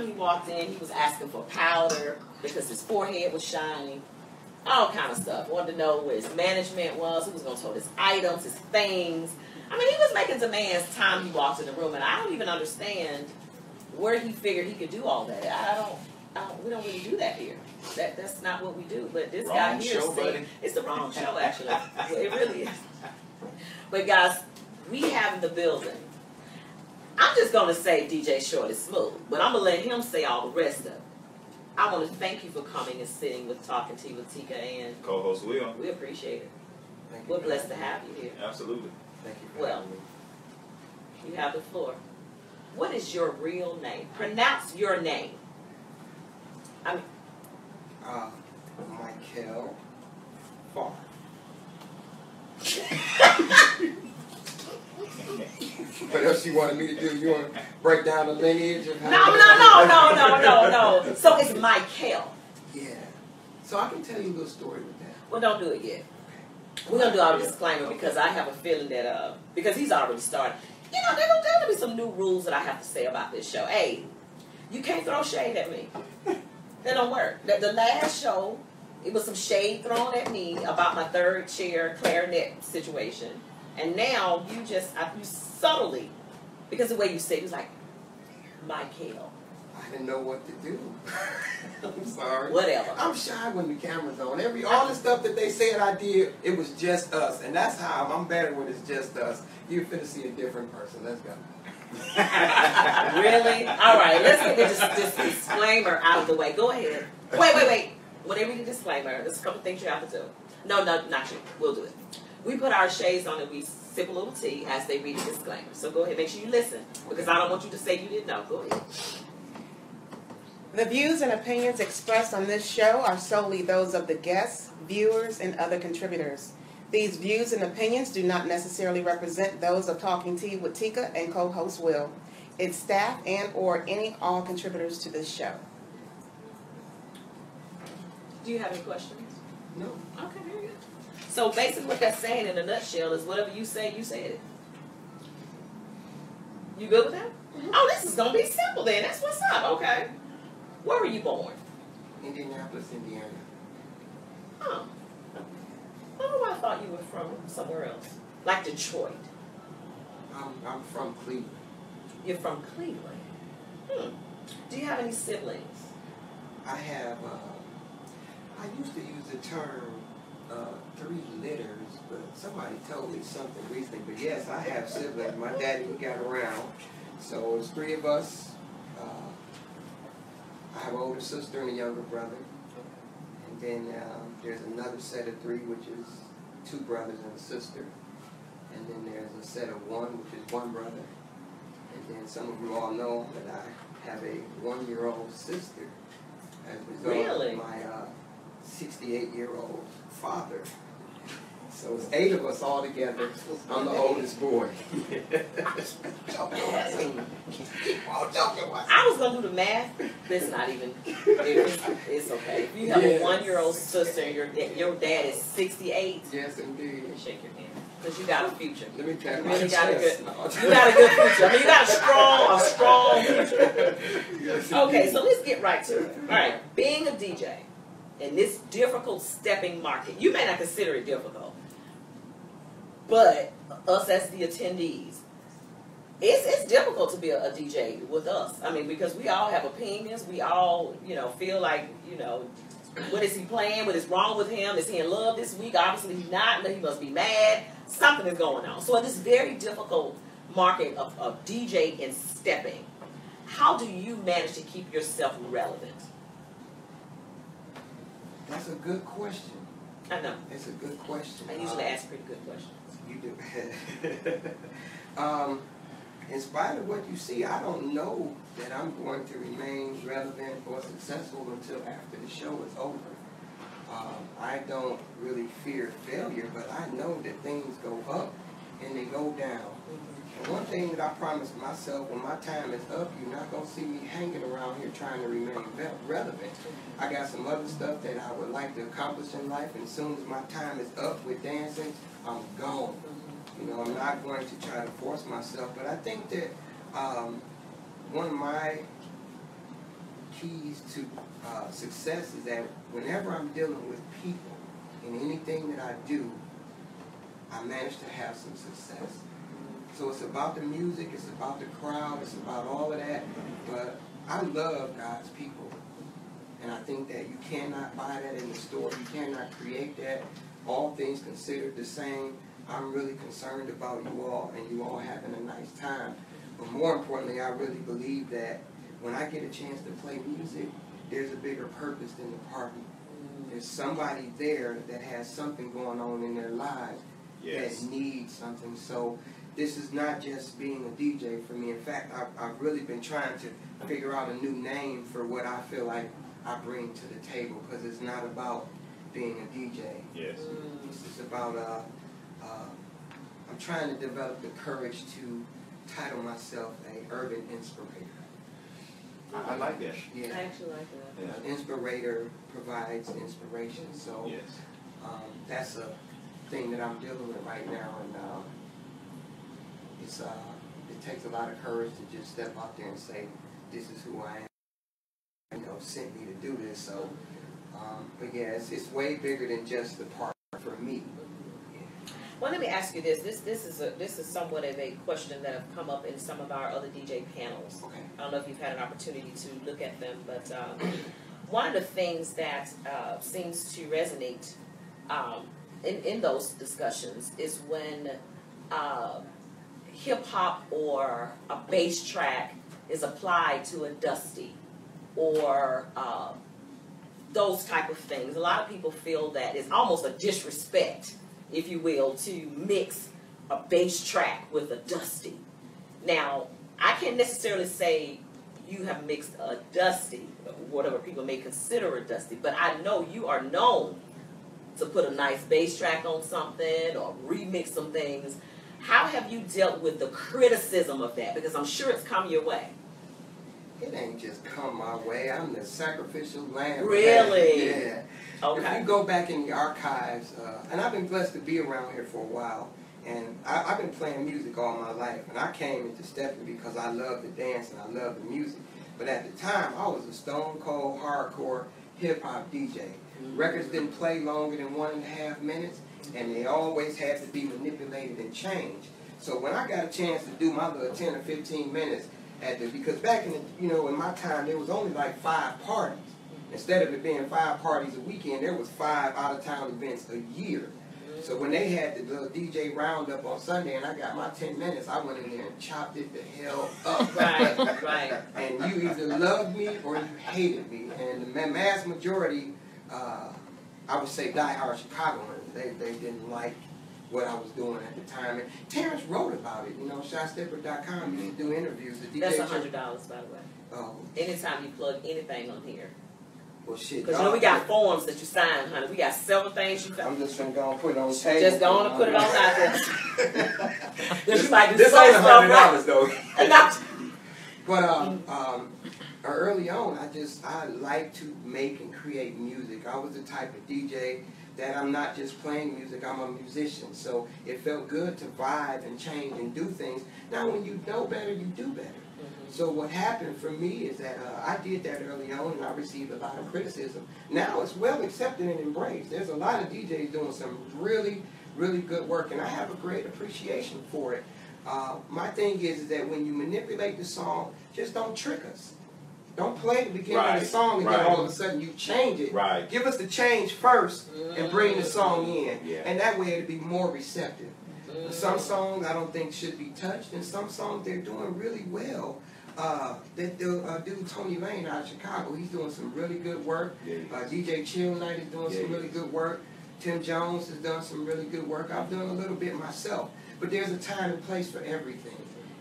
time he walked in, he was asking for powder because his forehead was shining. All kind of stuff. Wanted to know where his management was, who was going to hold his items, his things. I mean, he was making demands time he walked in the room, and I don't even understand where he figured he could do all that. I don't. I don't we don't really do that here. That that's not what we do. But this guy here show, buddy. it's the wrong show. Actually, it really is. But guys, we have the building. I'm just gonna say DJ Shorty Smooth, but I'm gonna let him say all the rest of it. I want to thank you for coming and sitting with Talking Tea with Tika, and Co-host Will. we appreciate it. Thank We're for blessed to have you here. Absolutely. Thank you for Well. me. You have the floor. What is your real name? Pronounce your name. I mean, Uh, Michael Farr. what else you wanted me to do? You want to break down the lineage of how? no, no, no, no, no, no, no. So it's Michael. Yeah. So I can tell you a little story with that. Well, don't do it yet. We're gonna do our disclaimer because I have a feeling that uh, because he's already started. You know, there gonna there gonna be some new rules that I have to say about this show. Hey, you can't throw shade at me. That don't work. The, the last show, it was some shade thrown at me about my third chair clarinet situation, and now you just I, you subtly, because the way you say it was like, Michael, I didn't know what to do. I'm sorry. whatever. I'm shy when the camera's on. Every all the stuff that they said I did, it was just us, and that's how I'm, I'm better when it's just us. You're finna see a different person. Let's go. Really? All right, let's get this, this disclaimer out of the way. Go ahead. Wait, wait, wait. Whatever the disclaimer, there's a couple things you have to do. No, no, not you. We'll do it. We put our shades on and we sip a little tea as they read the disclaimer. So go ahead, make sure you listen because I don't want you to say you didn't know. Go ahead. The views and opinions expressed on this show are solely those of the guests, viewers, and other contributors. These views and opinions do not necessarily represent those of Talking Tea with Tika and co-host Will, its staff, and or any all contributors to this show. Do you have any questions? No. Okay, very good. So basically, what that's saying in a nutshell is whatever you say, you said it. You good with that? Oh, this is gonna be simple then. That's what's up. Okay. Where were you born? Indianapolis, Indiana. Oh. Oh, I thought you were from somewhere else. Like Detroit. I'm, I'm from Cleveland. You're from Cleveland. Hmm. Do you have any siblings? I have, uh, I used to use the term uh, three litters, but somebody told me something recently. But yes, I have siblings. My daddy got around, so it's three of us. Uh, I have an older sister and a younger brother, and then um, there's another set of three, which is two brothers and a sister, and then there's a set of one, which is one brother, and then some of you all know that I have a one-year-old sister as a result Really? of my uh, 68-year-old father. So it's eight of us all together. I'm the oldest boy. I was gonna do the math, but it's not even. It's, it's okay. If you have Yes. a one-year-old sister and your da- your dad is 68, Yes, indeed. shake your hand because you got a future. Let me tap You really got a good. You got a good future. I mean, you got a strong, a strong future. Yes, Okay, so let's get right to it. All right, being a DJ in this difficult stepping market, you may not consider it difficult, but us as the attendees, it's it's difficult to be a, a DJ with us. I mean, because we all have opinions. We all, you know, feel like, you know, what is he playing? What is wrong with him? Is he in love this week? Obviously, he's not. but He must be mad. Something is going on. So, in this very difficult market of, of DJ and stepping, how do you manage to keep yourself relevant? That's a good question. I know. It's a good question. I usually Uh, ask pretty good questions. You do. um, in spite of what you see, I don't know that I'm going to remain relevant or successful until after the show is over. Um, I don't really fear failure, but I know that things go up and they go down. One thing that I promised myself, when my time is up, you're not gonna see me hanging around here trying to remain relevant. I got some other stuff that I would like to accomplish in life, and as soon as my time is up with dancing, I'm gone. You know, I'm not going to try to force myself, but I think that um, one of my keys to uh, success is that whenever I'm dealing with people in anything that I do, I manage to have some success. So it's about the music, it's about the crowd, it's about all of that. But I love God's people. And I think that you cannot buy that in the store. You cannot create that. All things considered the same. I'm really concerned about you all and you all having a nice time. But more importantly, I really believe that when I get a chance to play music, there's a bigger purpose than the party. There's somebody there that has something going on in their lives Yes. that needs something. So this is not just being a DJ for me. In fact, I've, I've really been trying to figure out a new name for what I feel like I bring to the table because it's not about being a DJ. Yes. This is about, uh, uh, I'm trying to develop the courage to title myself a urban inspirator. I, I like that. Yeah. I actually like that. Yeah. An inspirator provides inspiration. So Yes. um, that's a thing that I'm dealing with right now, and um, it's uh, it takes a lot of courage to just step out there and say, "This is who I am." You know, sent me to do this. So, um, but yeah, it's, it's way bigger than just the part for me. Well, let me ask you this. This this is a this is somewhat of a question that have come up in some of our other DJ panels. Okay. I don't know if you've had an opportunity to look at them, but um, one of the things that uh, seems to resonate um, in in those discussions is when uh, hip hop or a bass track is applied to a dusty or uh, those type of things. A lot of people feel that it's almost a disrespect, if you will, to mix a bass track with a dusty. Now, I can't necessarily say you have mixed a dusty, whatever people may consider a dusty, but I know you are known to put a nice bass track on something or remix some things. How have you dealt with the criticism of that? Because I'm sure it's come your way. It ain't just come my way. I'm the sacrificial lamb. Really? Yeah. If you go back in the archives, uh, and I've been blessed to be around here for a while, and I, I've been playing music all my life, and I came into stepping because I love the dance and I love the music. But at the time, I was a stone cold hardcore hip hop DJ. Records didn't play longer than one and a half minutes, and they always had to be manipulated and changed. So when I got a chance to do my little 10 or 15 minutes at the, because back in the, you know, in my time, there was only like five parties. Instead of it being five parties a weekend, there was five out of town events a year. So when they had the little DJ roundup on Sunday and I got my 10 minutes, I went in there and chopped it the hell up. Right, right. And you either loved me or you hated me. And the mass majority, uh, I would say diehard Chicagoans, they, they didn't like what I was doing at the time. And Terrence wrote about it. You know, ShotStepper.com used to do interviews. The DJ That's a hundred dollars, by the way. Oh, Anytime you plug anything on here, well, shit. because you know we got forms that you sign, honey. We got several things you I'm just gonna go and put it on the table. Just go on and put it on out there. Just like This say only stuff, hundred right? dollars though. But um, um, early on, I just I like to make and create music. I was the type of DJ that I'm not just playing music. I'm a musician, so it felt good to vibe and change and do things. Now, when you know better, you do better. So what happened for me is that uh, I did that early on, and I received a lot of criticism. Now it's well accepted and embraced. There's a lot of DJs doing some really, really good work, and I have a great appreciation for it. Uh, my thing is, is that when you manipulate the song, just don't trick us. Don't play the beginning of the song and then all of a sudden you change it. Right. Give us the change first and bring the song in, Yeah. and that way it'll be more receptive. Some songs I don't think should be touched, and some songs they're doing really well. Uh, that the uh, dude Tony Lane out of Chicago, he's doing some really good work. Yeah, he Uh. DJ Chill Night is doing Yeah, some really good work. Tim Jones has done some really good work. I've done a little bit myself, but there's a time and place for everything.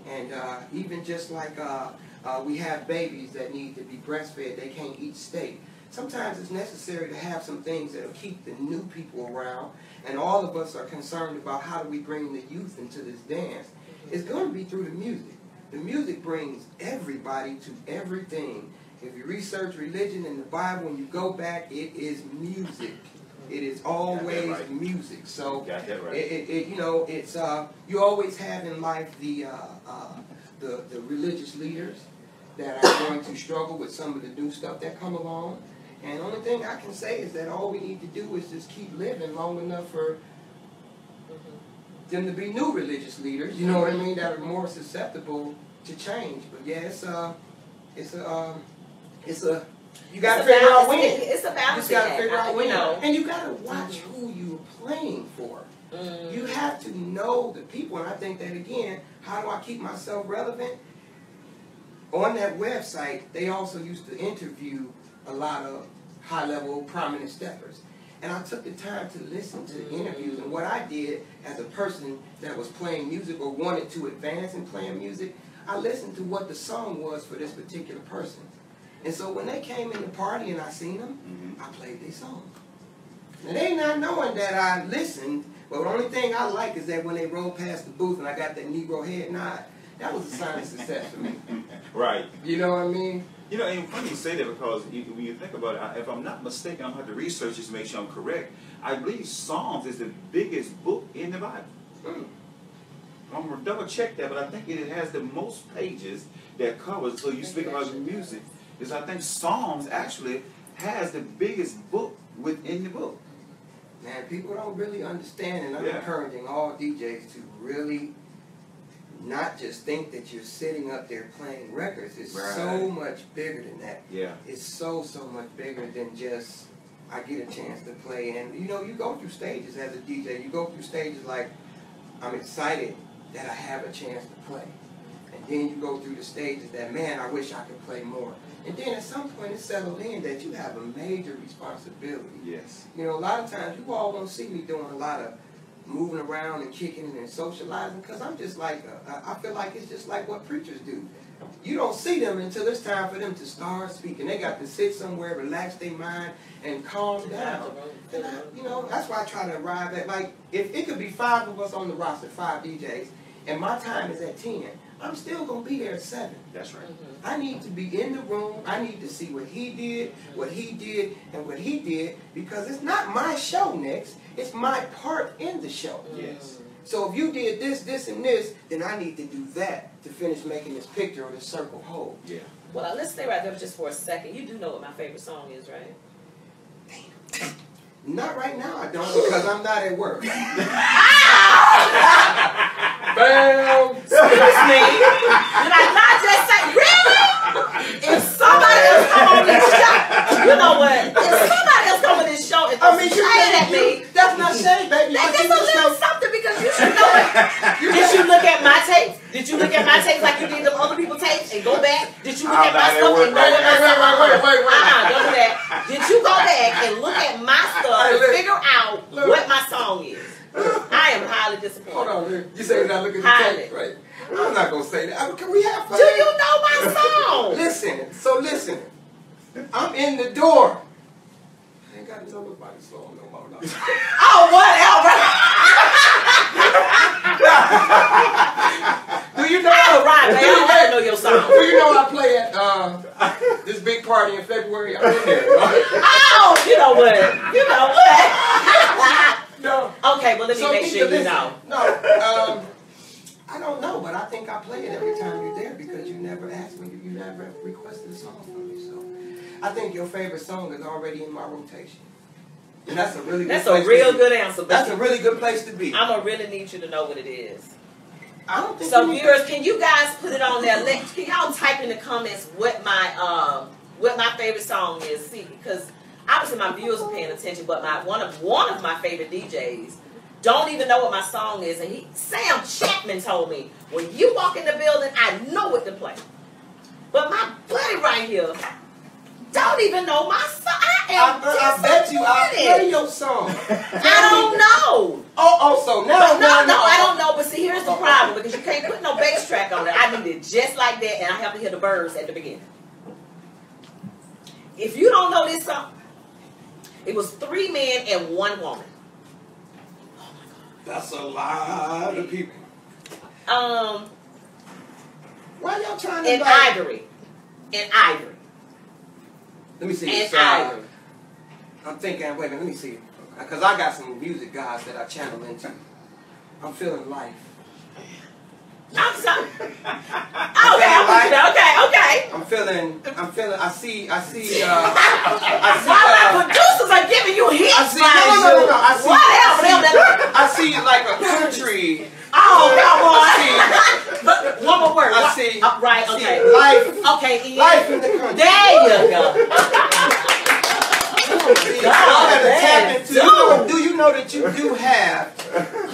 And uh, even just like uh, uh, we have babies that need to be breastfed, they can't eat steak. sometimes it's necessary to have some things that'll keep the new people around. And all of us are concerned about how do we bring the youth into this dance. It's going to be through the music. The music brings everybody to everything. If you research religion in the Bible and you go back, it is music. It is always right. music. So Got right. it, it, it, you know, it's uh, you always have in life the uh, uh, the the religious leaders that are going to struggle with some of the new stuff that come along. And the only thing I can say is that all we need to do is just keep living long enough for them to be new religious leaders. You know what I mean? That are more susceptible to change. But yeah, it's uh, it's a um, it's a you got to figure out when. It's a You balance. just got to figure out when, You know. and you got to watch who you're playing for. Mm. You have to know the people, and I think that again, how do I keep myself relevant? On that website, they also used to interview a lot of high-level prominent steppers. And I took the time to listen to the interviews, and what I did as a person that was playing music or wanted to advance in playing music, I listened to what the song was for this particular person. And so when they came in the party and I seen them, Mhm. I played their song. Now they not knowing that I listened, but the only thing I like is that when they rolled past the booth and I got that Negro head nod, that was a sign of success for me. Right. You know what I mean? You know, and funny you say that because you, when you think about it, I- if I'm not mistaken, I'm going to have to research this to make sure I'm correct. I believe Psalms is the biggest book in the Bible. Mm. I'm going to double check that, but I think it has the most pages that covers. So you speak about music, is I think Psalms actually has the biggest book within the book. Man, people don't really understand, and I'm Yeah. encouraging all DJs to really not just think that you're sitting up there playing records. It's so much bigger than that. Yeah. It's so so much bigger than just I get a chance to play. And you know, you go through stages as a DJ. You go through stages like I'm excited that I have a chance to play. And then you go through the stages that man, I wish I could play more. And then at some point it settled in that you have a major responsibility. Yes. You know, a lot of times you all won't see me doing a lot of moving around and kicking and socializing because I'm just like, uh, I feel like it's just like what preachers do. You don't see them until it's time for them to start speaking. They got to sit somewhere, relax their mind, and calm down. And I, you know, that's why I try to arrive at, like, if it could be five of us on the roster, five DJs, and my time is at 10, I'm still going to be there at 7. That's right. Mm-hmm. I need to be in the room. I need to see what he did, what he did, and what he did because it's not my show next. It's my part in the show. Yes. So if you did this, this, and this, then I need to do that to finish making this picture or this circle whole. Yeah. Well, let's stay right there just for a second. You do know what my favorite song is, right? Damn. Not right now, I don't, because I'm not at work. Bam! Excuse me. Did I not just say, really? If somebody else come on this show, you know what? If somebody else come on this show and I mean, you shade at me, you, that's not shade, baby. that but gets a little know- something because you should know it. Did you look at my tapes? Did you look at my tapes like you did them other people's tapes and go back? Did you look I'm at my stuff and know what my right stuff now. Wait, wait, wait, wait, wait. Uh-uh, don't do that. Did you go back and look at my stuff Hey, and figure out Look. what my song is? I am highly disappointed. Hold on, dude. You say not looking at the tape, right? I'm not gonna say that. I mean, can we have fun? Do you know my song? Listen, so listen. I'm in the door. I ain't got to tell nobody song no more. No. Oh, whatever. Do you know? All right, man. Do you, I don't know your song. Do you know I play at uh, this big party in February? I'm in there. Oh, you know what? You know what? No. okay, well, let me So make sure you know. No, um, I don't know, but I think I play it every time you're there because you never asked me, you never requested a song from me. So I think your favorite song is already in my rotation. And that's a really good That's a real good answer, That's a really good place to be. I'm gonna really need you to know what it is. I don't think So viewers, can you guys put it on there? Let, can y'all type in the comments what my um what my favorite song is? See, because obviously my viewers are paying attention, but my one of one of my favorite DJs don't even know what my song is, and he Sam Chapman told me when you walk in the building, I know what to play. But my buddy right here don't even know my song. I am I, I bet you I play your song. I don't know. Oh, oh, so now, No, no, no, I don't know. But see, here's the problem because you can't put no bass track on it. I need it just like that, and I have to hear the birds at the beginning. if you don't know this song, it was three men and one woman. Oh my God. That's a lot of people. Um, Why y'all trying to and like- Ivory, and Ivory. Let me see this. Uh, Ivory. I'm thinking, wait a minute, let me see. Because I got some music guys that I channel into. I'm feeling life. I'm sorry. Okay, I'm with you. Okay, okay. I'm feeling, I'm feeling, I see, I see, uh, I see, While my uh, producers are giving you hits, I see, no, no, no, no, I see, Whatever. I them- them- see, I see like a country. Oh, come on. I But one more word. I see- uh, right. see Okay. life, Okay. Ian. life in the country. There you go. See, God, y'all gotta tap into- dude. you know- Do you know that you do have?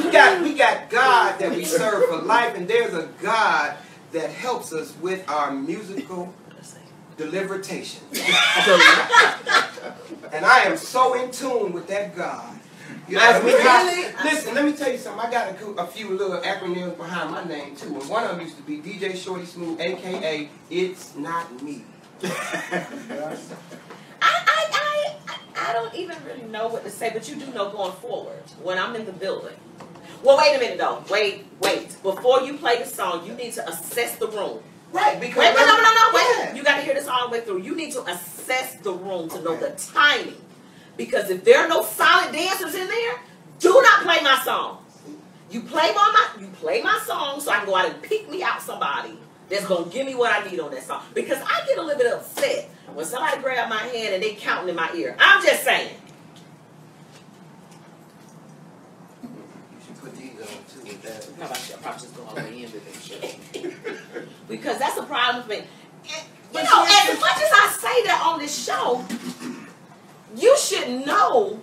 We got we got God that we serve for life, and there's a God that helps us with our musical deliberation. and I am so in tune with that God. You know, we got- really- listen, let me tell you something. I got a, a few little acronyms behind my name too, and one of them used to be DJ Shorty Smooth, aka It's Not Me. I, I, I, I don't even really know what to say, but you do know going forward when I'm in the building. Well, wait a minute though. Wait, wait. Before you play the song, you need to assess the room. Right, because Wait, wait, no, no, no, no, wait. Yeah. You got to hear this all the way through. You need to assess the room to know the timing. Because if there are no solid dancers in there, do not play my song. You play my, my you play my song so I can go out and pick me out somebody that's gonna give me what I need on that song. Because I get a little bit upset when somebody grab my hand and they counting in my ear. I'm just saying. You should put these on too with that. How about you? I'm probably just going all the way in with them shit. because that's a problem with me. You know, as much as I say that on this show, you should know.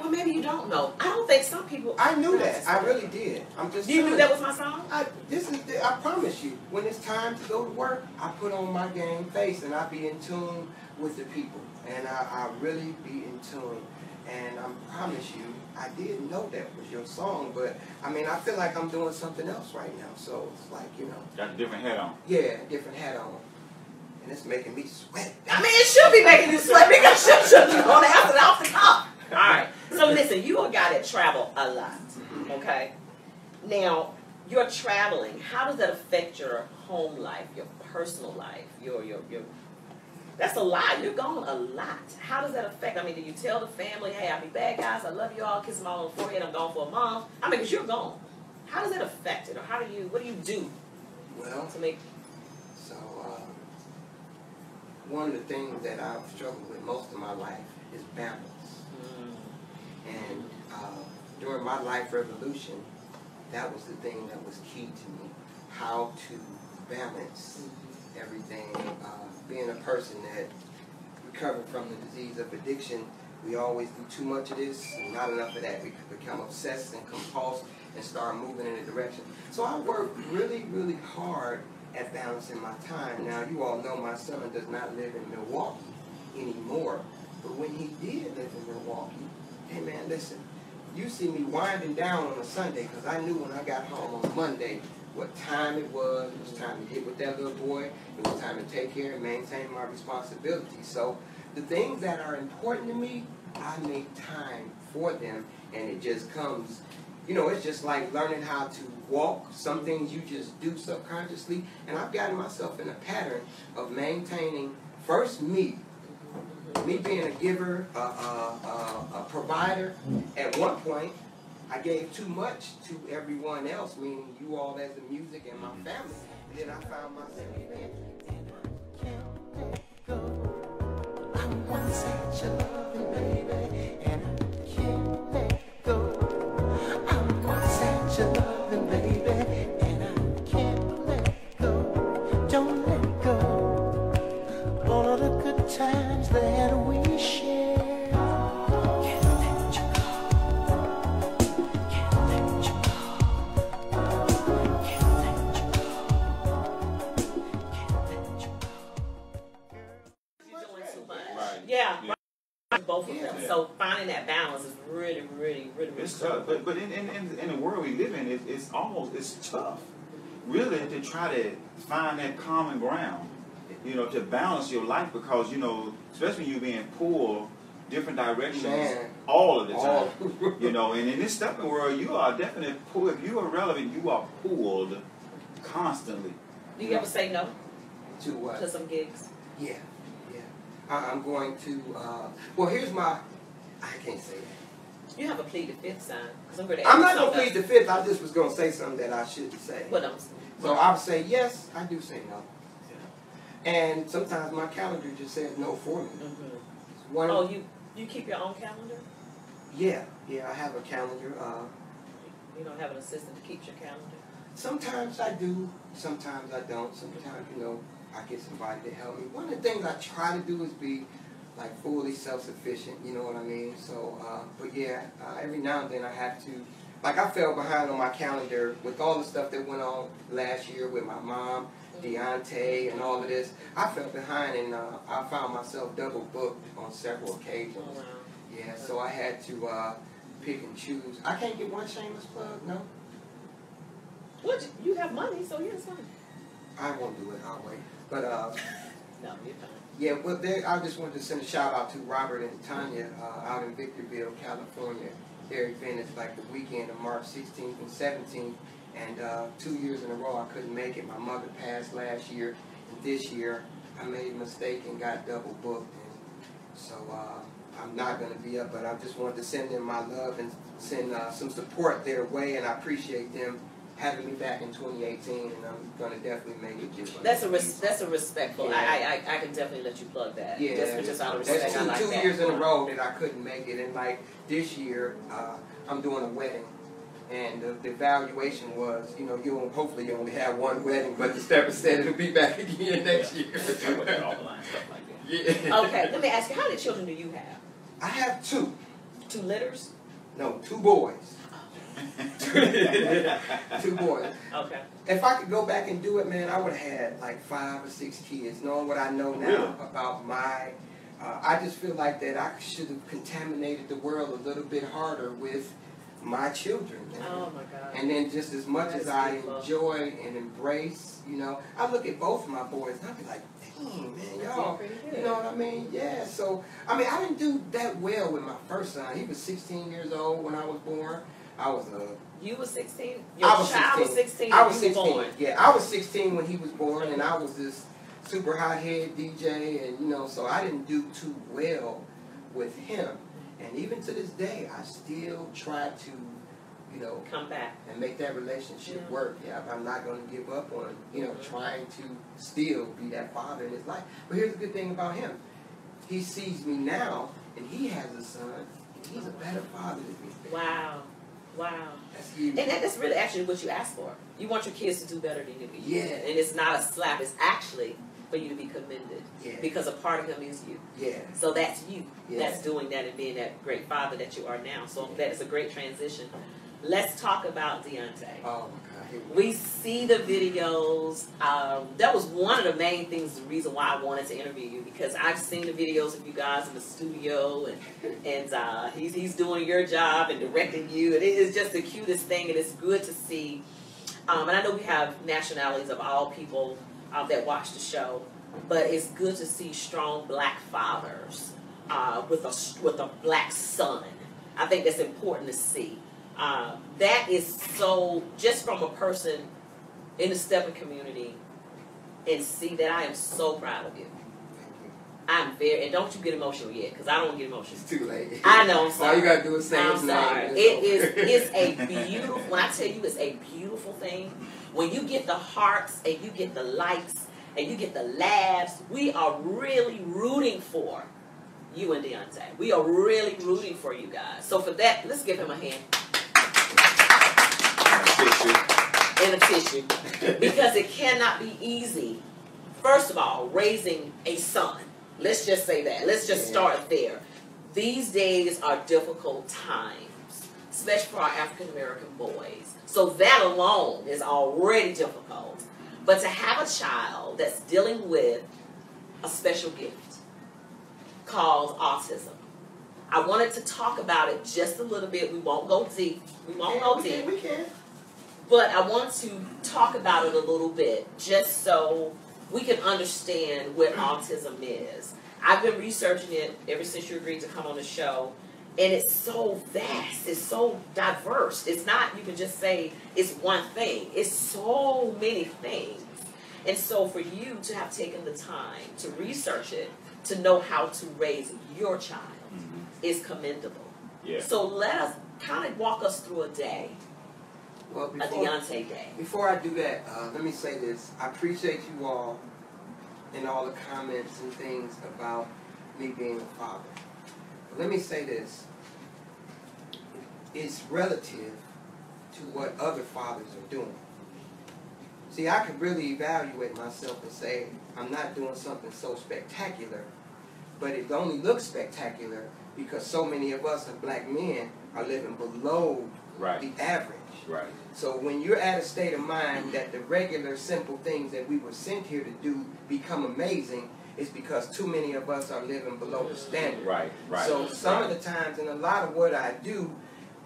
Well, maybe you don't know. I don't think some people. I knew that. I really did. I'm just. You knew that was my song. I, this is. The, I promise you. When it's time to go to work, I put on my game face and I be in tune with the people, and I, I really be in tune. And I promise you, I didn't know that was your song, but I mean, I feel like I'm doing something else right now. So it's like you know, Got a different hat on. yeah, different hat on, and it's making me sweat. I mean, it should be making you sweat because you should be on the answer it off the cuff. All right. So listen, you a guy that travel a lot. Mm-hmm. Okay. Now you're traveling. How does that affect your home life, your personal life, your your your? That's a lot. You're gone a lot. How does that affect? I mean, do you tell the family, "Hey, I'll be back, guys. I love you all. Kiss them all on the forehead. I'm gone for a month." I mean, because you're gone. How does that affect it, or how do you? What do you do Well, to make? So, um, one of the things that I've struggled with most of my life is balance. And uh, during my life revolution, that was the thing that was key to me. How to balance everything. Uh, being a person that recovered from the disease of addiction, we always do too much of this and not enough of that. We become obsessed and compulsed and start moving in a direction. So I worked really, really hard at balancing my time. Now, you all know my son does not live in Milwaukee anymore. But when he did live in Milwaukee, hey man, listen, you see me winding down on a Sunday because I knew when I got home on Monday what time it was. It was time to get with that little boy. It was time to take care and maintain my responsibilities. So the things that are important to me, I make time for them, and it just comes. You know, it's just like learning how to walk. Some things you just do subconsciously, and I've gotten myself in a pattern of maintaining first me, me being a giver, a, a, a, a provider, at one point, I gave too much to everyone else, meaning you all as the music and my mm-hmm. family. And then I found myself again. can't let go. I want such a loving really, really, really, really It's tough, but but in, in, in, in the world we live in, it, it's almost it's tough, really, to try to find that common ground. you know, to balance your life because you know, especially you being pulled different directions Man. all of the time. All. You know, and in this stepping world, you are definitely pulled. If you are relevant, you are pulled constantly. Do you ever say no to what? to some gigs? Yeah, yeah. I, I'm going to. Uh, well, here's my. I can't say that. You have a plead the fifth sign. Cause I'm going to I'm not gonna plead the fifth. I just was gonna say something that I shouldn't say. What I'm So I'll say yes. I do say no. And sometimes my calendar just says no for me. hmm One. Oh, you you keep your own calendar? Yeah, yeah. I have a calendar. Uh, You don't have an assistant to keep your calendar? Sometimes I do, sometimes I don't. Sometimes, you know, I get somebody to help me. One of the things I try to do is be like fully self-sufficient, you know what I mean? So, uh, but yeah, uh, every now and then I have to, like I fell behind on my calendar with all the stuff that went on last year with my mom, Deontay, and all of this. I fell behind and uh, I found myself double booked on several occasions. Oh, wow. Yeah, so I had to uh, pick and choose. I can't get one shameless plug, no? What? You have money, so here's money. I won't do it. I'll wait. But uh, No, you're fine. Yeah, well, I just wanted to send a shout out to Robert and Tanya uh, out in Victorville, California. Their event is like the weekend of March 16th and 17th, and uh, two years in a row I couldn't make it. My mother passed last year, and this year I made a mistake and got double booked, and so uh, I'm not going to be up. But I just wanted to send them my love and send uh, some support their way, and I appreciate them having me back in 2018, and I'm going to definitely make it. Just That's a res- that's a respectful. Yeah. I, I I can definitely let you plug that. Yeah, just, just out of that's respect. two, I like two that. years in a row that I couldn't make it, and like this year, uh, I'm doing a wedding, and the, the evaluation was, you know, you hopefully you only have one wedding, but the stepper said it'll be back again next year. all the line stuff like yeah. Okay, let me ask you, how many children do you have? I have two, Two litters? no, two boys, two boys. Okay. If I could go back and do it, man, I would have had like five or six kids. Knowing what I know now Really? about my, uh, I just feel like that I should have contaminated the world a little bit harder with my children. man. Oh my God. And then just as much as I beautiful. enjoy and embrace, you know, I look at both of my boys and I be like, dang, man, y'all. You know what I mean? Yeah. So, I mean, I didn't do that well with my first son. He was 16 years old when I was born. I was a You were 16? Your I was child 16. was 16 I was you were 16. born. Yeah, I was 16 when he was born, and I was this super hot head DJ, and you know, so I didn't do too well with him. And even to this day, I still try to, you know, Come back. and make that relationship Yeah. work. Yeah, I'm not going to give up on, you know, mm-hmm. trying to still be that father in his life. But here's the good thing about him: he sees me now, and he has a son, and he's a better father than me. Wow. Wow. And that's really actually what you ask for. You want your kids to do better than you. Yeah. And it's not a slap. It's actually for you to be commended. Yeah. Because a part of him is you. Yeah. So that's you. Yeah. That's doing that and being that great father that you are now. So that is a great transition. Let's talk about Deontay. Oh my God. We see the videos. Um, that was one of the main things, the reason why I wanted to interview you because I've seen the videos of you guys in the studio, and and uh, he's he's doing your job and directing you, and it is just the cutest thing, and it's good to see. Um, and I know we have nationalities of all people uh, that watch the show, but it's good to see strong black fathers uh, with a with a black son. I think that's important to see. Uh, that is so just from a person in the stepping community and see that I am so proud of you. Thank you. I'm very and don't you get emotional yet because I don't get emotional. It's too late. I know. I'm All sorry. you gotta do is say I'm sorry. It is it's a beautiful when I tell you it's a beautiful thing. When you get the hearts and you get the likes and you get the laughs, we are really rooting for you and Deontay. We are really rooting for you guys. So for that, let's give him a hand and a tissue. Because it cannot be easy. First of all, raising a son. Let's just say that. Let's just start there. These days are difficult times, especially for our African American boys. So that alone is already difficult. But to have a child that's dealing with a special gift called autism. I wanted to talk about it just a little bit. We won't go deep. We won't go we deep. can, we can. But I want to talk about it a little bit just so we can understand what autism is. I've been researching it ever since you agreed to come on the show, and it's so vast, it's so diverse. It's not, you can just say it's one thing, it's so many things. And so, for you to have taken the time to research it, to know how to raise your child, Mhm. is commendable. Yeah. So, let us kind of walk us through a day, Well, a before, Deontay day. before I do that, uh, let me say this. I appreciate you all and all the comments and things about me being a father. But let me say this. It's relative to what other fathers are doing. See, I could really evaluate myself and say, I'm not doing something so spectacular, but it only looks spectacular because so many of us as black men are living below Right. the average. Right. So when you're at a state of mind that the regular simple things that we were sent here to do become amazing, it's because too many of us are living below the standard. Right. Right. So some of the times, and a lot of what I do,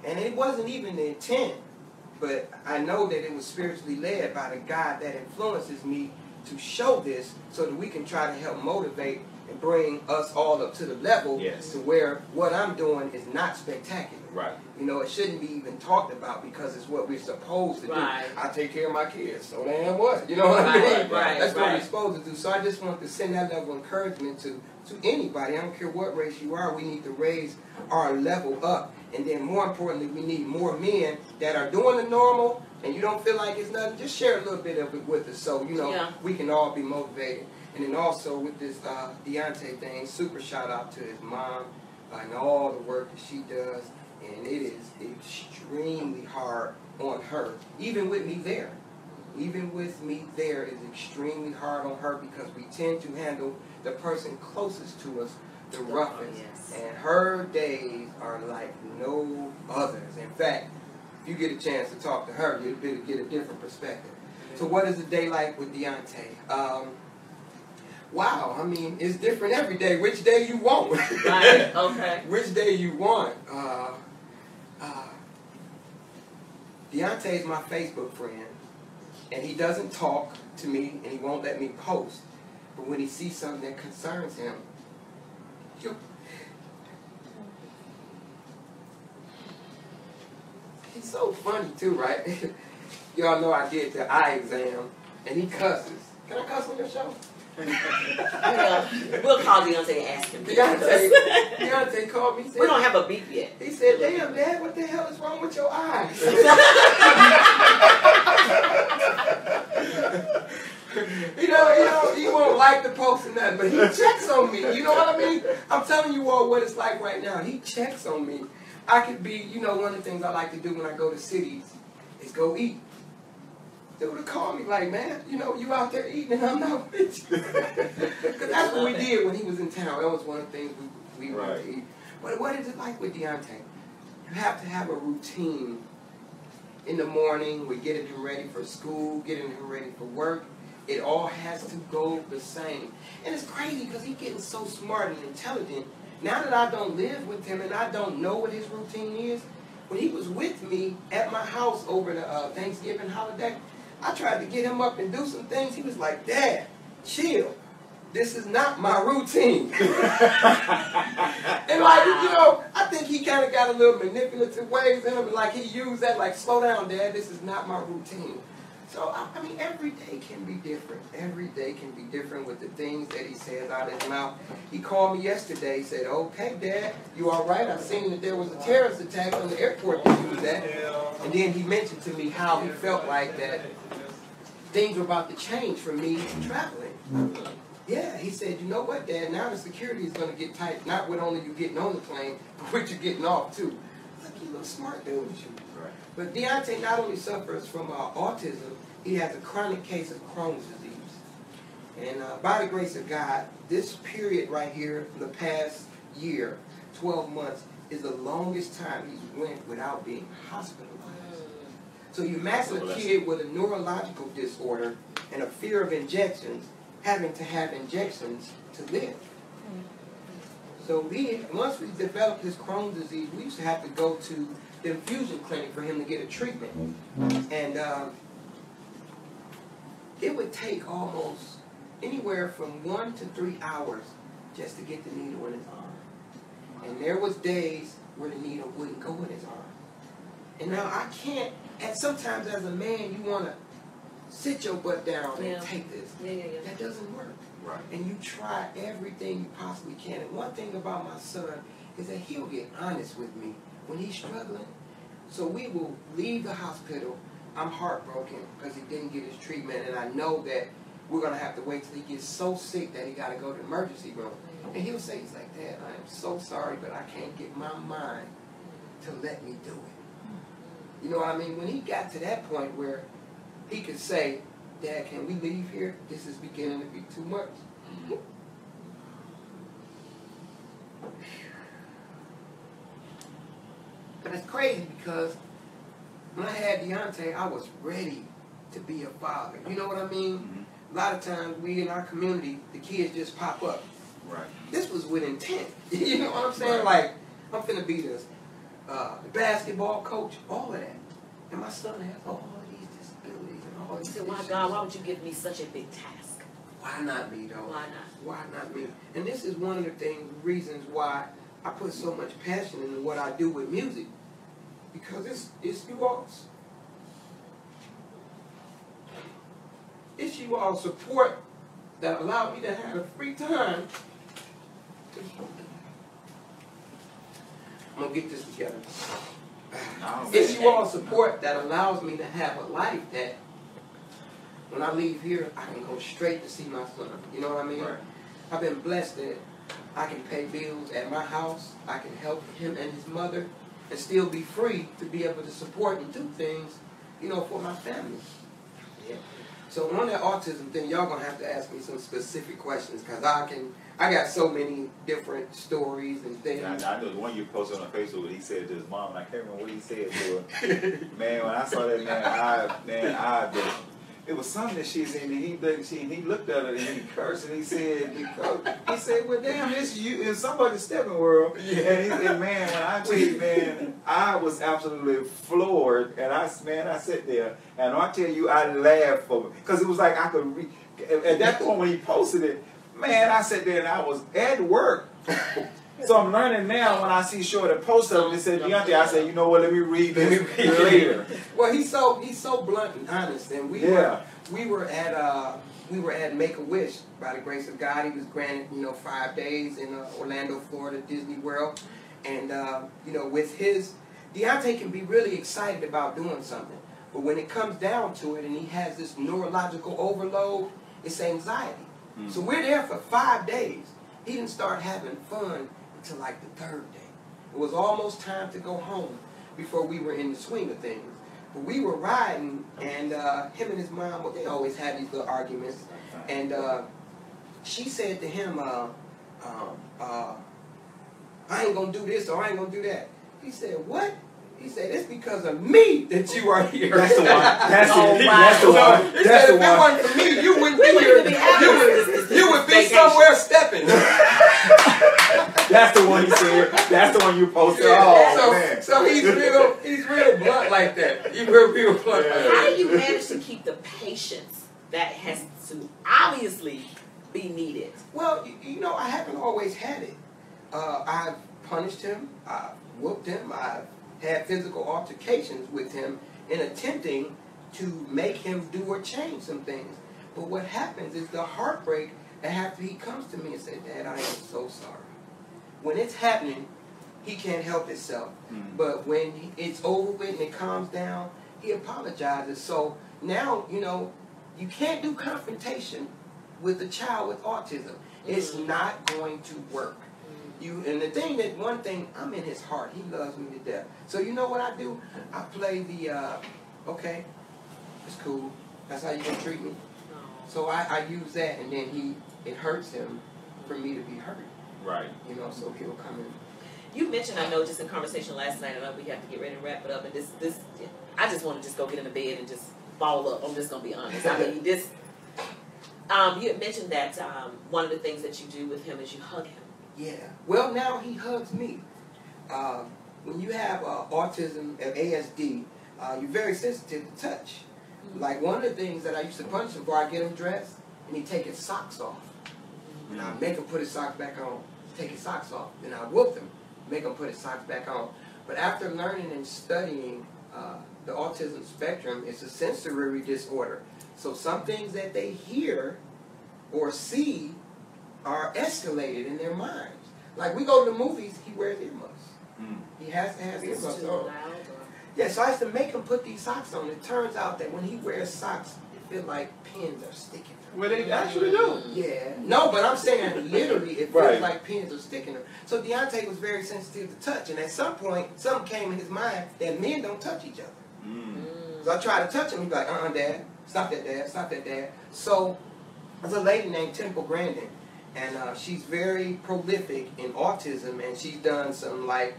and it wasn't even the intent, but I know that it was spiritually led by the God that influences me to show this, so that we can try to help motivate and bring us all up to the level Yes. to where what I'm doing is not spectacular. Right. You know, it shouldn't be even talked about because it's what we're supposed to Right. do. I take care of my kids, so damn what? You know what I mean? right, That's what we're supposed to do. So I just want to send that level of encouragement to, to anybody. I don't care what race you are, we need to raise our level up. And then more importantly, we need more men that are doing the normal and you don't feel like it's nothing, just share a little bit of it with us so, you know, Yeah. we can all be motivated. And then also with this uh, Deontay thing, super shout out to his mom uh, and all the work that she does. And it is extremely hard on her, even with me there. Even with me there is extremely hard on her because we tend to handle the person closest to us the roughest. Yes. And her days are like no others. In fact, you get a chance to talk to her, you'll be able to get a different perspective. So what is a day like with Deontay? Um, wow, I mean, it's different every day. Which day you want? Right, okay. Which day you want? Uh, uh, Deontay is my Facebook friend, and he doesn't talk to me, and he won't let me post. But when he sees something that concerns him, he'll, he's so funny too, right? Y'all know I did the eye exam, and he cusses. Can I cuss on your show? Well, we'll call Deontay and ask him. Deontay, Deontay called me. Said, we don't have a beep yet. He said, "Damn, Dad, what the hell is wrong with your eyes?" you know, you know, he won't like the post or nothing, but he checks on me. You know what I mean? I'm telling you all what it's like right now. He checks on me. I could be, you know, one of the things I like to do when I go to cities is go eat. They would call me like, man, you know, you out there eating and I'm not with you. Because that's what we did when he was in town. That was one of the things we, we wanted to eat. But what is it like with Deontay? You have to have a routine. In the morning, we're getting him ready for school, getting him ready for work. It all has to go the same. And it's crazy because he's getting so smart and intelligent. Now that I don't live with him and I don't know what his routine is, when he was with me at my house over the uh, Thanksgiving holiday, I tried to get him up and do some things. He was like, Dad, chill. This is not my routine. and like, you know, I think he kind of got a little manipulative ways in him. Like he used that, like, slow down, Dad. This is not my routine. So I, I mean, every day can be different. Every day can be different with the things that he says out of his mouth. He called me yesterday. He said, "Okay, Dad, you all right? I seen that there was a terrorist attack on the airport that you was at." And then he mentioned to me how he felt like that things were about to change for me traveling. Yeah, he said, you know what, Dad? Now the security is going to get tight. Not with only you getting on the plane, but with you getting off too. Look, you little smart dude, you. Right. But Deontay not only suffers from uh, autism, he has a chronic case of Crohn's disease. And uh, by the grace of God, this period right here, the past year, 12 months, is the longest time he's went without being hospitalized. So you imagine a kid with a neurological disorder and a fear of injections having to have injections to live. So we, once we developed his Crohn's disease, we used to have to go to the infusion clinic for him to get a treatment. And um, it would take almost anywhere from one to three hours just to get the needle in his arm. And there was days where the needle wouldn't go in his arm. And now I can't, and sometimes as a man, you want to sit your butt down and take this. Yeah, yeah, yeah. That doesn't work. Right. And you try everything you possibly can. And one thing about my son is that he'll get honest with me when he's struggling. So we will leave the hospital. I'm heartbroken because he didn't get his treatment, and I know that we're gonna have to wait till he gets so sick that he gotta go to the emergency room. And he'll say, he's like, Dad, I am so sorry, but I can't get my mind to let me do it. You know what I mean? When he got to that point where he could say, Dad, can we leave here? This is beginning to be too much. But it's crazy because when I had Deontay, I was ready to be a father. You know what I mean? Mhm. A lot of times we in our community, the kids just pop up. Right. This was with intent. you know what I'm saying? Right. Like, I'm finna be this uh, the basketball coach, all of that. And my son has all these disabilities and all He said, why. God, why would you give me such a big task? Why not me though? Why not? Why not me? And this is one of the things, reasons why I put so much passion into what I do with music. Because it's it's you all's it's you all support that allowed me to have a free time. I'm gonna get this together. No, It's you all support that allows me to have a life that when I leave here, I can go straight to see my son. You know what I mean? Right. I've been blessed that I can pay bills at my house. I can help him and his mother and still be free to be able to support and do things, you know, for my family. Yeah. So on that autism thing, y'all gonna have to ask me some specific questions because I can, I got so many different stories and things. Yeah, I, I know the one you posted on Facebook. He said to his mom, and I can't remember what he said to her. man, when I saw that man, I man, I just, it was something that she said, and he looked, she, he looked at her and he cursed, and he said, because he said, well, damn, it's you in somebody's stepping world. And he said, man, when I tell you, man, I was absolutely floored, and I, man, I sat there, and I tell you, I laughed for him because it was like I could read. At that point when he posted it, man, I sat there and I was at work. So I'm learning now when I see Short a post of it, it said Deontay, I said, you know what, let me read Let me this read it. later. Well, he's so he's so blunt and honest, and we Yeah. were we were at uh we were at Make a Wish by the grace of God. He was granted you know five days in uh, Orlando, Florida, Disney World, and uh, you know with his Deontay can be really excited about doing something, but when it comes down to it, and he has this neurological overload, it's anxiety. So we're there for five days. He didn't start having fun until like the third day. It was almost time to go home before we were in the swing of things. But we were riding, and uh, him and his mom, well, they always had these little arguments. And uh, she said to him, uh, um, uh, I ain't gonna do this or I ain't gonna do that. He said, What? He said, It's because of me that you are here. That's the one. That's Oh, the, wow. that's the one. he That's said, the if it one. wasn't for me, you wouldn't be here. even be having You would, this- this you would be somewhere stepping. That's the one he said. That's the one you posted. Yeah, Oh, so, man. so he's real, he's real blunt like that. He's real, real blunt. Yeah. Like How do you manage to keep the patience that has to obviously be needed? Well, you, you know, I haven't always had it. Uh, I've punished him. I've whooped him. I've had physical altercations with him in attempting to make him do or change some things. But what happens is the heartbreak that after he comes to me and says, Dad, I am so sorry. When it's happening, he can't help himself. Mhm. But when it's over with and it calms down, he apologizes. So now, you know, you can't do confrontation with a child with autism. It's Mhm. not going to work. You and the thing that one thing I'm in his heart. He loves me to death. So you know what I do? I play the uh, okay, it's cool. That's how you gonna treat me. So I, I use that, and then he it hurts him for me to be hurt. Right. You know, so he'll come in. You mentioned, I know, just in conversation last night, and I know we have to get ready to wrap it up. And this, this, I just want to just go get in the bed and just ball up. I'm just gonna be honest. I mean, this. Um, you had mentioned that um, one of the things that you do with him is you hug him. Yeah. Well, now he hugs me. Uh, when you have uh, autism, uh, ASD, uh, you're very sensitive to touch. Like one of the things that I used to punch him for, I get him dressed, and he take his socks off. And I make him put his socks back on, take his socks off. Then I whoop him, make him put his socks back on. But after learning and studying uh, the autism spectrum, it's a sensory disorder. So some things that they hear or see are escalated in their minds. Like we go to the movies, he wears earmuffs. Mm. He has to have It's earmuffs on. Yeah, so I used to make him put these socks on. It turns out that when he wears socks, it feels like pins are sticking. Well, they actually do. Yeah. No, but I'm saying literally, it feels Right. like pins are sticking. to him. So Deontay was very sensitive to touch, and at some point, something came in his mind that men don't touch each other. Mm. So I tried to touch him. He'd like, uh-uh, Dad. Stop that, Dad. Stop that, Dad. So there's a lady named Temple Grandin, and uh, she's very prolific in autism, and she's done some, like,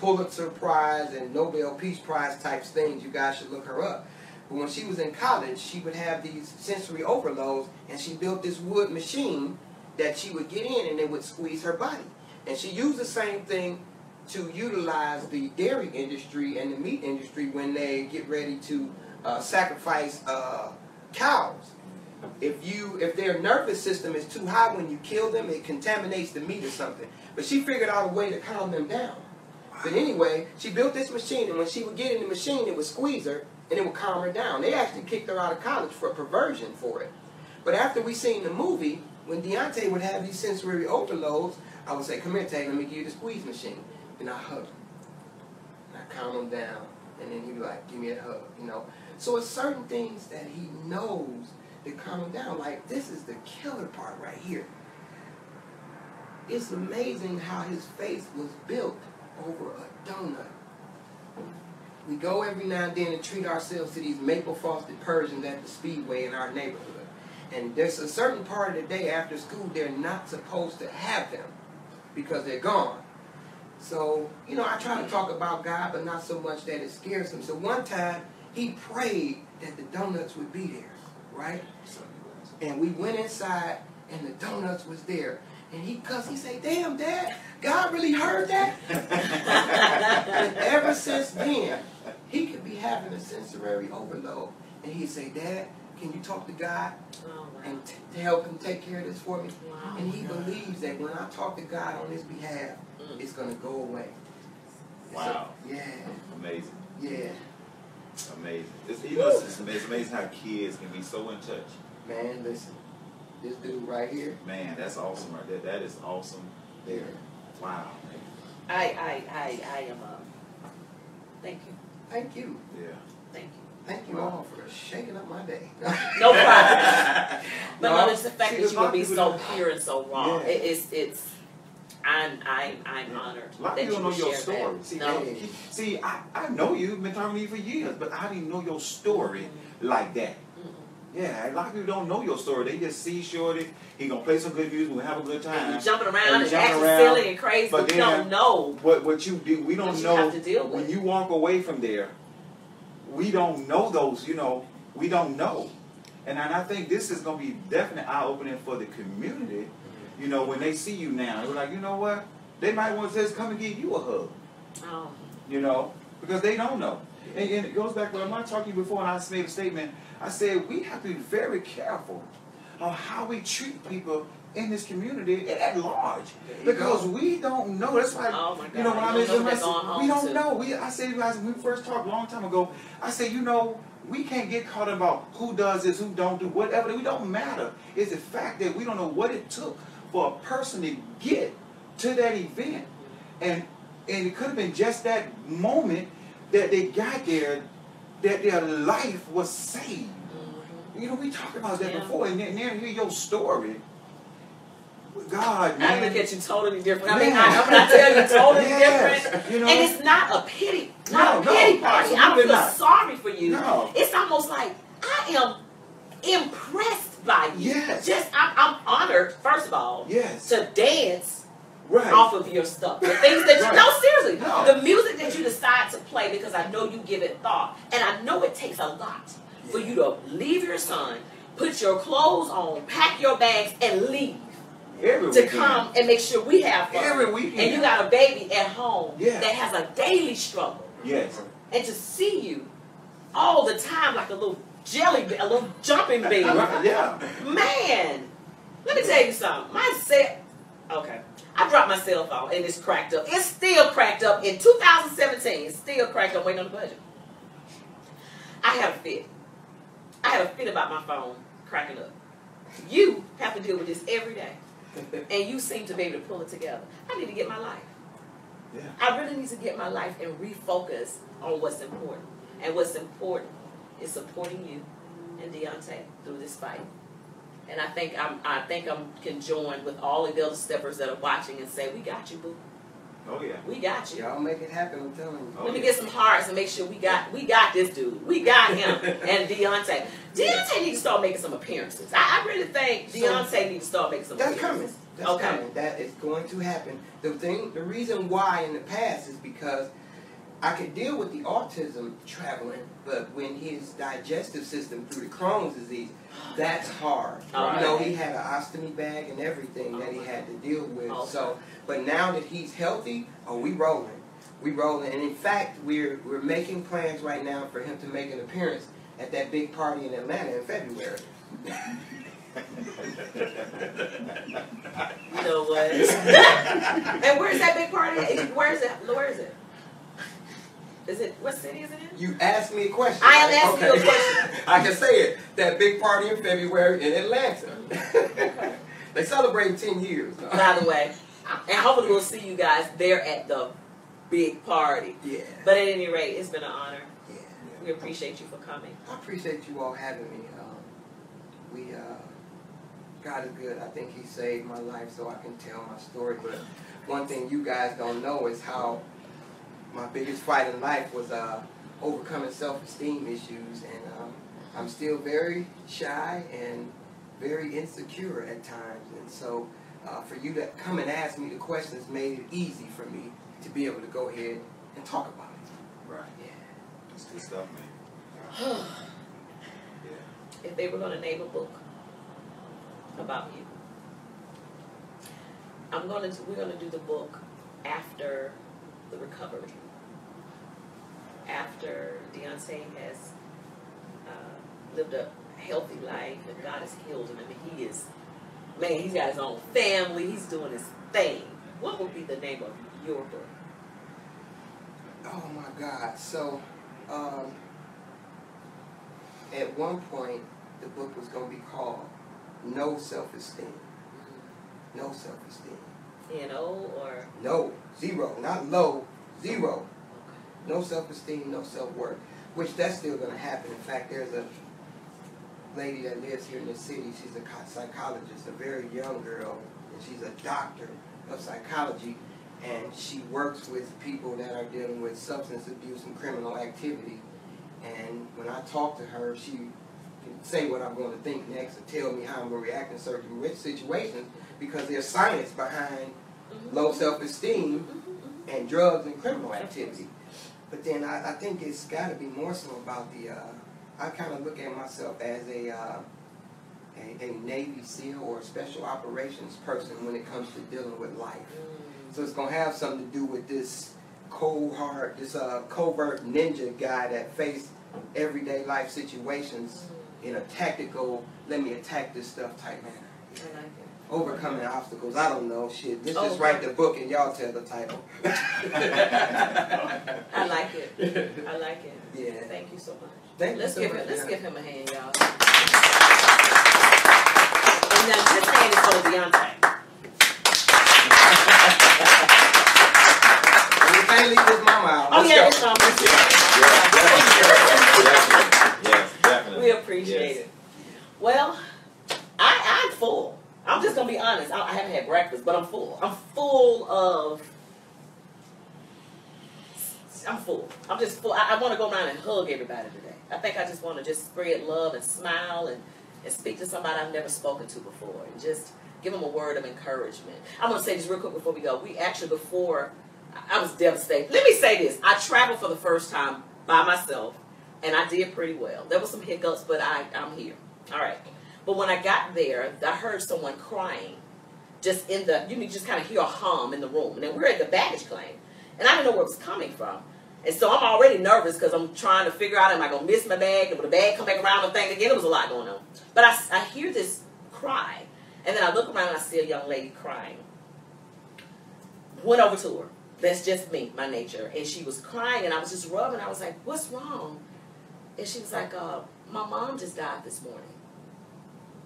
Pulitzer Prize and Nobel Peace Prize types things. You guys should look her up. But when she was in college, she would have these sensory overloads, and she built this wood machine that she would get in, and it would squeeze her body. And she used the same thing to utilize the dairy industry and the meat industry when they get ready to uh, sacrifice uh, cows. If you if their nervous system is too high when you kill them, it contaminates the meat or something. But she figured out a way to calm them down. But anyway, she built this machine, and when she would get in the machine, it would squeeze her and it would calm her down. They actually kicked her out of college for perversion for it. But after we seen the movie, when Deontay would have these sensory overloads, I would say, "Come here, Tay, let me give you the squeeze machine." And I hug him, and I calm him down, and then he'd be like, "Give me a hug," you know. So it's certain things that he knows that calm him down. Like this is the killer part right here. It's amazing how his face was built over a donut. We go every now and then and treat ourselves to these maple frosted Persians at the speedway in our neighborhood. And there's a certain part of the day after school they're not supposed to have them because they're gone. So, you know, I try to talk about God, but not so much that it scares him. So one time he prayed that the donuts would be there, right? And we went inside and the donuts was there. And he cussed, he said, damn, Dad, God really heard that? and ever since then, he could be having a sensory overload. And he'd say, Dad, can you talk to God Oh, wow. and t- to help him take care of this for me? Wow. And he believes that when I talk to God on his behalf, Mm. it's going to go away. Wow. So, yeah, Amazing. yeah. Amazing. It's, you know, it's, it's amazing how kids can be so in touch. Man, listen. This dude right here, Man, that's awesome right there. That is awesome there. Wow. I, I, I, I am, um, thank you, thank you. Yeah. thank you. Thank you all for shaking up my day. No problem. But No, no, it's the fact see, that you a lot would be of people so that- pure and so raw. Yeah. It, it's, it's, I'm, I'm, I'm honored A lot of that people you know your story. that. See, No. hey, see, I, I know you. Have Been talking to you for years, but I didn't know your story like that. Yeah, a lot of people don't know your story. They just see Shorty. He gonna play some good music. We have a good And time. you jumping around and, jumping acting silly and crazy, but but, you then- don't know What what you do? We don't know have to deal when you walk away from there. We don't know those. You know, we don't know. And I I think this is gonna be definitely eye opening for the community. You know, when they see you now, they're like, you know what? They might want to just come and give you a hug. Oh, you know, because they don't know. And, and it goes back to what I talked to you before, and I made a statement. I said we have to be very careful on how we treat people in this community at, at large, because go. we don't know. That's why Oh you know when I you don't know mentioned what going myself, we don't to. know. We I said you guys when we first talked a long time ago. I said you know we can't get caught about who does this, who don't do whatever. We don't matter. It's the fact that we don't know what it took for a person to get to that event, and and it could have been just that moment that they got there that their life was saved. mhm. You know, we talked about that Yeah. before, and then, then hear your story. God, I man. look at you totally different. I mean, Yeah. I, I'm not telling you totally Yes, different. you know. And it's not a pity, not No, a pity no, party. I don't feel not. sorry for you. No. It's almost like I am impressed by you. Yes. Just I'm, I'm honored, first of all, Yes. to dance Right. off of your stuff. The things that you Right. no seriously. No. The music that you decide to play because I know you give it thought. And I know it takes a lot for you to leave your son, put your clothes on, pack your bags, and leave Every to weekend. come and make sure we have fun. Every weekend. And you got a baby at home Yeah. that has a daily struggle. Yes. And to see you all the time like a little jelly, a little jumping bean. Yeah. Man, let me tell you something. My cell, okay, I dropped my cell phone and it's cracked up. It's still cracked up in 2017. It's still cracked up, waiting on the budget. I had a fit. I had a fit about my phone cracking up. You have to deal with this every day, and you seem to be able to pull it together. I need to get my life. Yeah. I really need to get my life and refocus on what's important. And what's important is supporting you and Deontay through this fight. And I think I'm I think I'm can join with all of the other steppers that are watching and say, We got you, boo. Oh yeah. We got you. Y'all make it happen, I'm telling you. Oh, Let me oh, yeah. get some hearts and make sure we got we got this dude. We got him and Deontay. Deontay needs to start making some appearances. I, I really think So- needs to start making some That's appearances. coming. That's Okay. coming. That is going to happen. The thing, the reason why in the past is because I could deal with the autism traveling, but when his digestive system through the Crohn's disease, that's hard. Alright. You know, he had an ostomy bag and everything that he had to deal with. Okay. So, but now that he's healthy, oh, we rolling. We rolling, and in fact, we're we're making plans right now for him to make an appearance at that big party in Atlanta in February. You know what? and where's that big party? at? Where is it? Where is it? Is it what city is it in? You asked me a question. I am asking you a question. I can say it. That big party in February in Atlanta. they celebrate 10 years. By the way, and hopefully we'll see you guys there at the big party. Yeah. But at any rate, it's been an honor. yeah. We appreciate you for coming. I appreciate you all having me. Um, we, uh, God is good. I think He saved my life so I can tell my story. But one thing you guys don't know is how my biggest fight in life was uh, overcoming self-esteem issues, and um, I'm still very shy and very insecure at times. And so, uh, for you to come and ask me the questions made it easy for me to be able to go ahead and talk about it. Right. Yeah. That's good stuff, man. Yeah. If they were going to name a book about you, I'm going to. We're going to do the book after the recovery. After Deontay has uh, lived a healthy life and God has healed him. I mean, he is man. He's got his own family. He's doing his thing. What would be the name of your book? Oh my God. So, um, at one point, the book was going to be called No Self Esteem. No self esteem. N O or No. Zero. Not low. Zero. No self esteem, no self worth. Which that's still going to happen. In fact, there's a lady that lives here in the city. She's a psychologist, a very young girl, and she's a doctor of psychology. And she works with people that are dealing with substance abuse and criminal activity. And when I talk to her, she can say what I'm going to think next and tell me how I'm going to react in certain situations because there's science behind Mhm. low self esteem Mhm, mhm. and drugs and criminal activity. But then I, I think it's got to be more so about the. Uh, I kind of look at myself as a, uh, a a Navy SEAL or a special operations person when it comes to dealing with life. So it's gonna have something to do with this cold hard, this uh, covert ninja guy that faced everyday life situations in a tactical, let me attack this stuff type manner. I like it. Overcoming obstacles. I don't know shit. Let's Oh. just write the book and y'all tell the title. I like it. I like it. Yeah. Thank you so much. Thank you let's so give much, him let's yeah. give him a hand, y'all. And now this hand is for Deontay. We can't leave his mama out. Oh Let's yeah, go. it's on. Yes, definitely. We appreciate Yes. it. Well, I I'm full. I'm just gonna be honest. I, I haven't had breakfast, but I'm full. I'm full of. I'm full. I'm just full. I, I want to go around and hug everybody today. I think I just want to just spread love and smile and, and speak to somebody I've never spoken to before and just give them a word of encouragement. I want to say this real quick before we go. We actually before I was devastated. Let me say this: I traveled for the first time by myself, and I did pretty well. There were some hiccups, but I I'm here. All right. But when I got there, I heard someone crying, just in the you can just kind of hear a hum in the room, and then we're at the baggage claim, and I didn't know where it was coming from. And so I'm already nervous because I'm trying to figure out am I gonna miss my bag? Will the bag come back around the thing again? There was a lot going on. But I, I hear this cry, and then I look around and I see a young lady crying. Went over to her. That's just me, my nature. And she was crying, and I was just rubbing. I was like, "What's wrong?" And she was like, uh, "My mom just died this morning."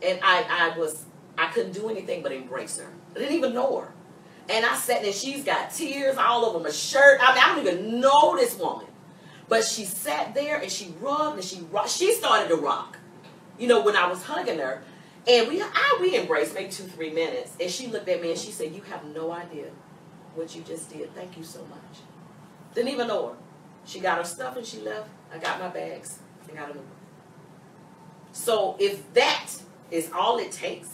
And I, I was, I couldn't do anything but embrace her. I didn't even know her. And I sat there, she's got tears all over my shirt. I mean, I don't even know this woman. But she sat there and she rubbed and she rocked. She started to rock. You know, when I was hugging her. And we I we embraced maybe two, three minutes. And she looked at me and she said, You have no idea what you just did. Thank you so much. Didn't even know her. She got her stuff and she left. I got my bags and got a Uber. So if that is all it takes,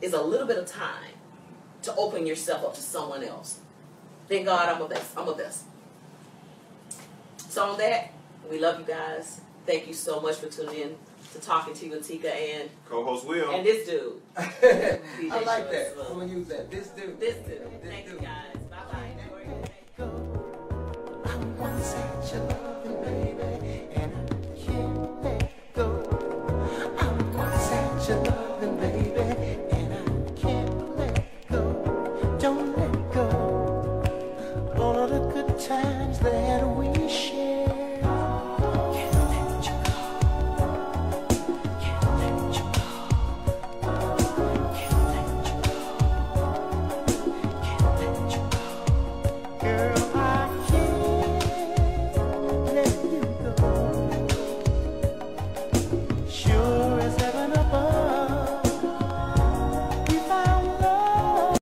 is a little bit of time to open yourself up to someone else. Thank God, I'm a best. I'm a best. So on that, we love you guys. Thank you so much for tuning in to talking to you, Tika and Co-host Will. and this dude. I like Short that. Slow. I'm gonna use that. This dude. This dude. This Thank you guys. Bye bye.